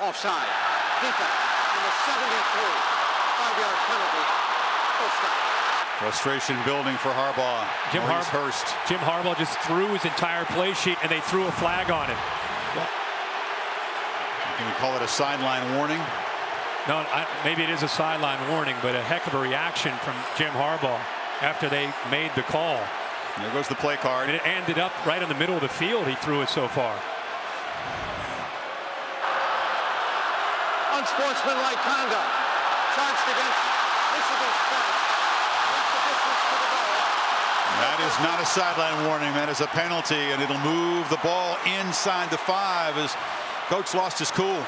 Offside. Defense. Number 73. Five-yard penalty. Full stop. Frustration building for Harbaugh. Jim Maurice Harb- Hurst. Jim Harbaugh just threw his entire play sheet and they threw a flag on it. Can we call it a sideline warning? No, I, maybe it is a sideline warning, but a heck of a reaction from Jim Harbaugh after they made the call. There goes the play card. And it ended up right in the middle of the field. He threw it so far. Unsportsmanlike conduct. Charged against the goal. That is not a sideline warning. That is a penalty, and it'll move the ball inside the five as coach lost his cool.